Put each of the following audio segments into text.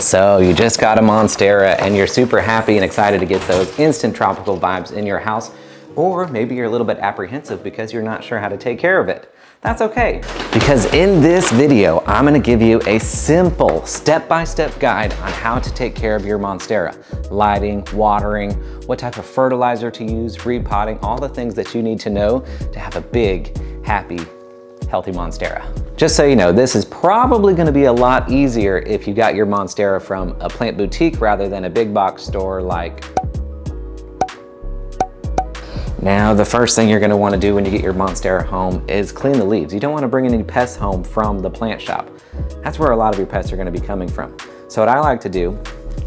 So you just got a Monstera and you're super happy and excited to get those instant tropical vibes in your house, or maybe you're a little bit apprehensive because you're not sure how to take care of it. That's okay, because in this video, I'm gonna give you a simple step-by-step -step guide on how to take care of your Monstera. Lighting, watering, what type of fertilizer to use, repotting, all the things that you need to know to have a big, happy, healthy Monstera. Just so you know, this is probably gonna be a lot easier if you got your Monstera from a plant boutique rather than a big box store like now, the first thing you're gonna wanna do when you get your Monstera home is clean the leaves. You don't wanna bring any pests home from the plant shop. That's where a lot of your pests are gonna be coming from. So what I like to do,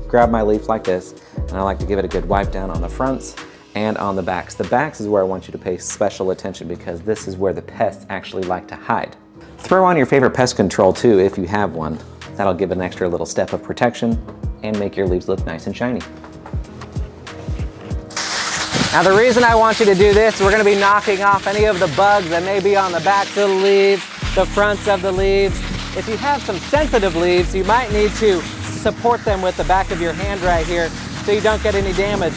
grab my leaf like this, and I like to give it a good wipe down on the fronts and on the backs. The backs is where I want you to pay special attention because this is where the pests actually like to hide. Throw on your favorite pest control too if you have one. That'll give an extra little step of protection and make your leaves look nice and shiny. Now the reason I want you to do this, we're gonna be knocking off any of the bugs that may be on the backs of the leaves, the fronts of the leaves. If you have some sensitive leaves, you might need to support them with the back of your hand right here so you don't get any damage.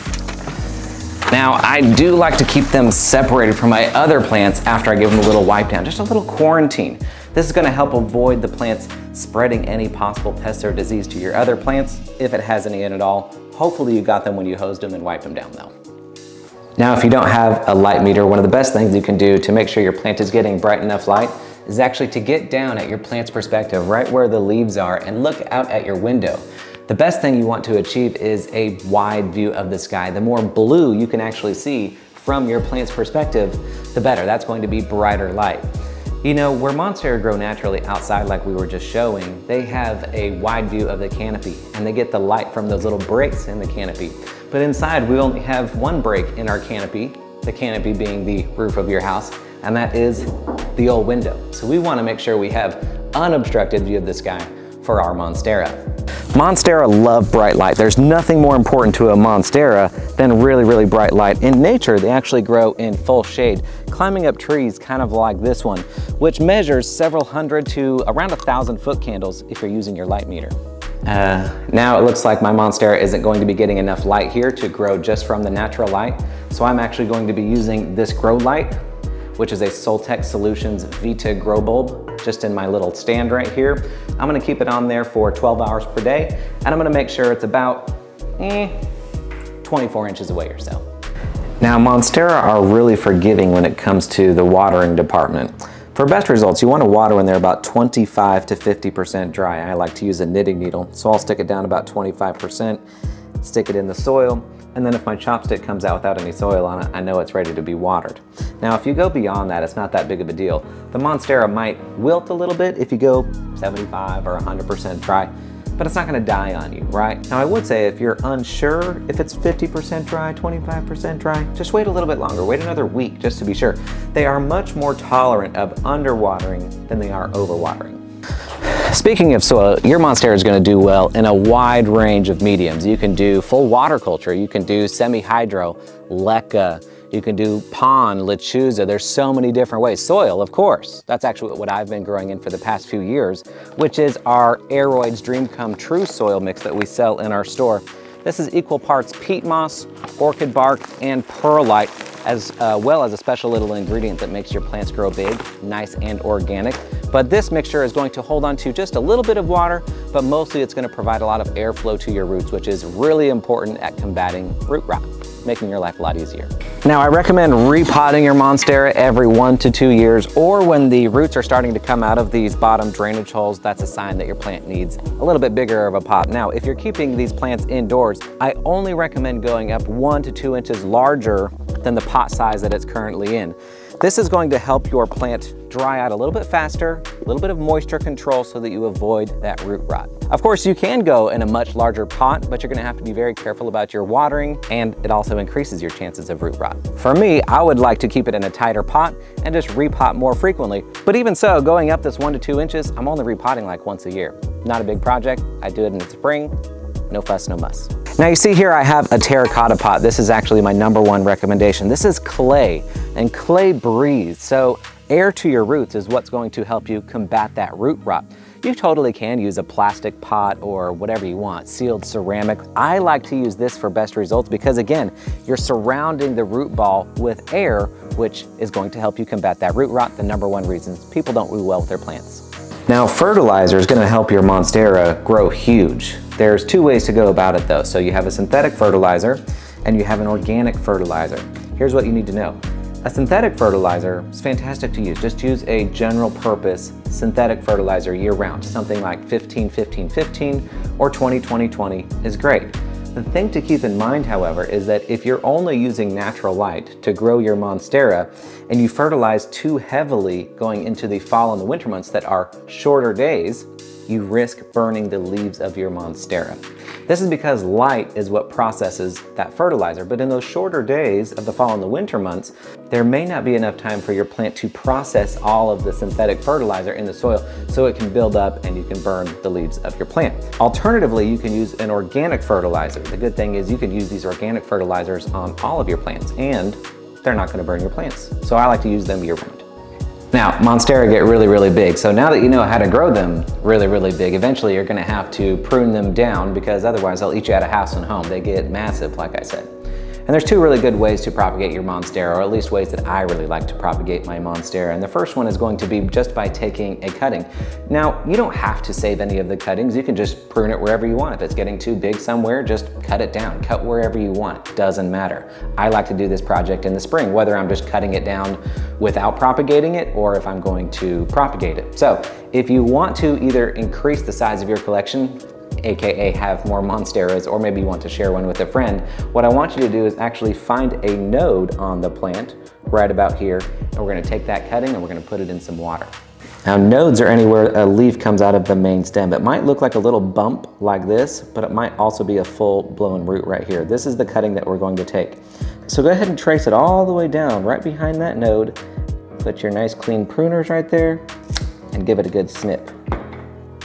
Now, I do like to keep them separated from my other plants after I give them a little wipe down, just a little quarantine. This is gonna help avoid the plants spreading any possible pests or disease to your other plants, if it has any in at all. Hopefully you got them when you hosed them and wiped them down though. Now, if you don't have a light meter, one of the best things you can do to make sure your plant is getting bright enough light is actually to get down at your plant's perspective, right where the leaves are, and look out at your window. The best thing you want to achieve is a wide view of the sky. The more blue you can actually see from your plant's perspective, the better. That's going to be brighter light. You know, where Monstera grow naturally outside like we were just showing, they have a wide view of the canopy and they get the light from those little breaks in the canopy. But inside we only have one break in our canopy, the canopy being the roof of your house, and that is the old window. So we wanna make sure we have unobstructed view of the sky for our Monstera. Monstera love bright light. There's nothing more important to a Monstera than really, really bright light. In nature, they actually grow in full shade, climbing up trees kind of like this one, which measures several hundred to around a thousand foot candles if you're using your light meter. Uh, now it looks like my Monstera isn't going to be getting enough light here to grow just from the natural light. So I'm actually going to be using this grow light, which is a Soltech Solutions Vita grow bulb, just in my little stand right here. I'm gonna keep it on there for 12 hours per day, and I'm gonna make sure it's about eh, 24 inches away or so. Now Monstera are really forgiving when it comes to the watering department. For best results, you want to water when they're about 25 to 50% dry. I like to use a knitting needle, so I'll stick it down about 25%, stick it in the soil, and then if my chopstick comes out without any soil on it, I know it's ready to be watered. Now, if you go beyond that, it's not that big of a deal. The Monstera might wilt a little bit if you go 75 or 100% dry, but it's not gonna die on you, right? Now I would say if you're unsure if it's 50% dry, 25% dry, just wait a little bit longer, wait another week just to be sure. They are much more tolerant of underwatering than they are overwatering. Speaking of soil, your Monstera is going to do well in a wide range of mediums. You can do full water culture, you can do semi-hydro, leca, you can do PON, lechuza. There's so many different ways. Soil, of course. That's actually what I've been growing in for the past few years, which is our Aroids Dream Come True soil mix that we sell in our store. This is equal parts peat moss, orchid bark, and perlite, as uh, well as a special little ingredient that makes your plants grow big, nice and organic. But this mixture is going to hold on to just a little bit of water, but mostly it's gonna provide a lot of airflow to your roots, which is really important at combating root rot making your life a lot easier. Now I recommend repotting your Monstera every one to two years or when the roots are starting to come out of these bottom drainage holes, that's a sign that your plant needs a little bit bigger of a pot. Now if you're keeping these plants indoors, I only recommend going up one to two inches larger than the pot size that it's currently in. This is going to help your plant dry out a little bit faster, a little bit of moisture control so that you avoid that root rot. Of course, you can go in a much larger pot, but you're gonna have to be very careful about your watering and it also increases your chances of root rot. For me, I would like to keep it in a tighter pot and just repot more frequently. But even so, going up this one to two inches, I'm only repotting like once a year. Not a big project, I do it in the spring, no fuss, no muss. Now you see here I have a terracotta pot. This is actually my number one recommendation. This is clay and clay breathes. So air to your roots is what's going to help you combat that root rot. You totally can use a plastic pot or whatever you want, sealed ceramic. I like to use this for best results because again, you're surrounding the root ball with air, which is going to help you combat that root rot, the number one reason people don't do well with their plants. Now, fertilizer is gonna help your Monstera grow huge. There's two ways to go about it though. So you have a synthetic fertilizer and you have an organic fertilizer. Here's what you need to know. A synthetic fertilizer is fantastic to use. Just use a general purpose synthetic fertilizer year round. Something like 15, 15, 15 or 20, 20, 20 is great. The thing to keep in mind, however, is that if you're only using natural light to grow your Monstera and you fertilize too heavily going into the fall and the winter months that are shorter days, you risk burning the leaves of your Monstera. This is because light is what processes that fertilizer, but in those shorter days of the fall and the winter months, there may not be enough time for your plant to process all of the synthetic fertilizer in the soil so it can build up and you can burn the leaves of your plant. Alternatively, you can use an organic fertilizer. The good thing is you can use these organic fertilizers on all of your plants and they're not gonna burn your plants. So I like to use them year round. Now, Monstera get really, really big. So now that you know how to grow them really, really big, eventually you're gonna have to prune them down because otherwise they'll eat you out of house and home. They get massive, like I said. And there's two really good ways to propagate your Monstera, or at least ways that I really like to propagate my Monstera. And the first one is going to be just by taking a cutting. Now, you don't have to save any of the cuttings. You can just prune it wherever you want. If it's getting too big somewhere, just cut it down. Cut wherever you want, doesn't matter. I like to do this project in the spring, whether I'm just cutting it down without propagating it or if I'm going to propagate it. So if you want to either increase the size of your collection, AKA have more Monsteras, or maybe you want to share one with a friend, what I want you to do is actually find a node on the plant right about here, and we're gonna take that cutting and we're gonna put it in some water. Now nodes are anywhere a leaf comes out of the main stem. It might look like a little bump like this, but it might also be a full blown root right here. This is the cutting that we're going to take. So go ahead and trace it all the way down right behind that node. Put your nice clean pruners right there and give it a good snip.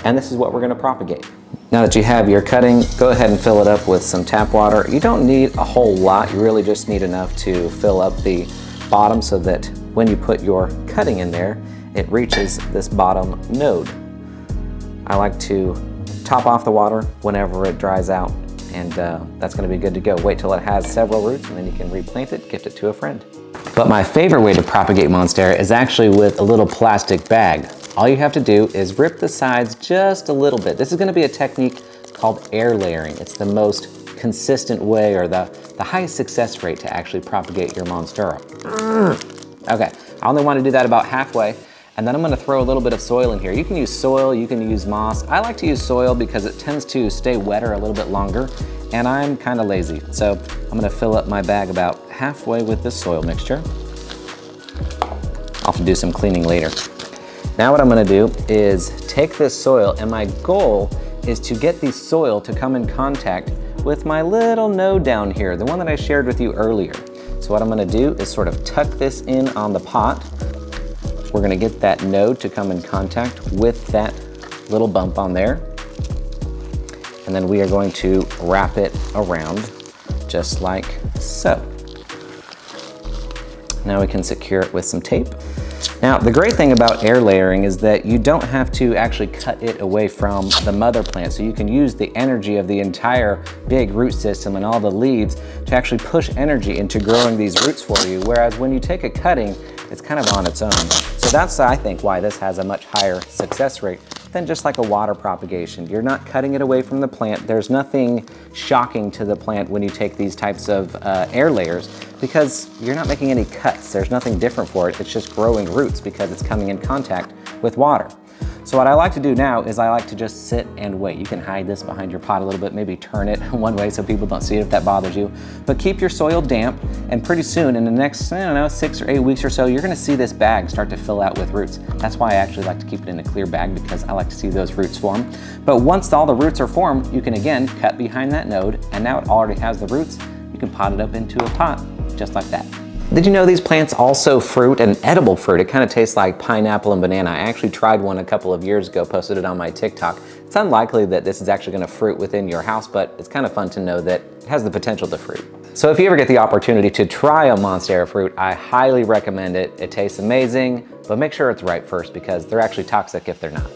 And this is what we're gonna propagate. Now that you have your cutting, go ahead and fill it up with some tap water. You don't need a whole lot, you really just need enough to fill up the bottom so that when you put your cutting in there, it reaches this bottom node. I like to top off the water whenever it dries out and uh, that's gonna be good to go. Wait till it has several roots and then you can replant it, gift it to a friend. But my favorite way to propagate Monstera is actually with a little plastic bag. All you have to do is rip the sides just a little bit. This is gonna be a technique called air layering. It's the most consistent way or the, the highest success rate to actually propagate your Monstera. Okay, I only wanna do that about halfway. And then I'm gonna throw a little bit of soil in here. You can use soil, you can use moss. I like to use soil because it tends to stay wetter a little bit longer and I'm kind of lazy. So I'm gonna fill up my bag about halfway with this soil mixture. I'll have to do some cleaning later. Now what I'm gonna do is take this soil and my goal is to get the soil to come in contact with my little node down here, the one that I shared with you earlier. So what I'm gonna do is sort of tuck this in on the pot. We're gonna get that node to come in contact with that little bump on there and then we are going to wrap it around just like so. Now we can secure it with some tape. Now, the great thing about air layering is that you don't have to actually cut it away from the mother plant. So you can use the energy of the entire big root system and all the leaves to actually push energy into growing these roots for you. Whereas when you take a cutting, it's kind of on its own. So that's, I think, why this has a much higher success rate than just like a water propagation. You're not cutting it away from the plant. There's nothing shocking to the plant when you take these types of uh, air layers because you're not making any cuts. There's nothing different for it. It's just growing roots because it's coming in contact with water. So what I like to do now is I like to just sit and wait. You can hide this behind your pot a little bit, maybe turn it one way so people don't see it if that bothers you. But keep your soil damp and pretty soon in the next, I don't know, six or eight weeks or so, you're gonna see this bag start to fill out with roots. That's why I actually like to keep it in a clear bag because I like to see those roots form. But once all the roots are formed, you can again cut behind that node and now it already has the roots. You can pot it up into a pot just like that. Did you know these plants also fruit an edible fruit? It kind of tastes like pineapple and banana. I actually tried one a couple of years ago, posted it on my TikTok. It's unlikely that this is actually gonna fruit within your house, but it's kind of fun to know that it has the potential to fruit. So if you ever get the opportunity to try a Monstera fruit, I highly recommend it. It tastes amazing, but make sure it's ripe first because they're actually toxic if they're not.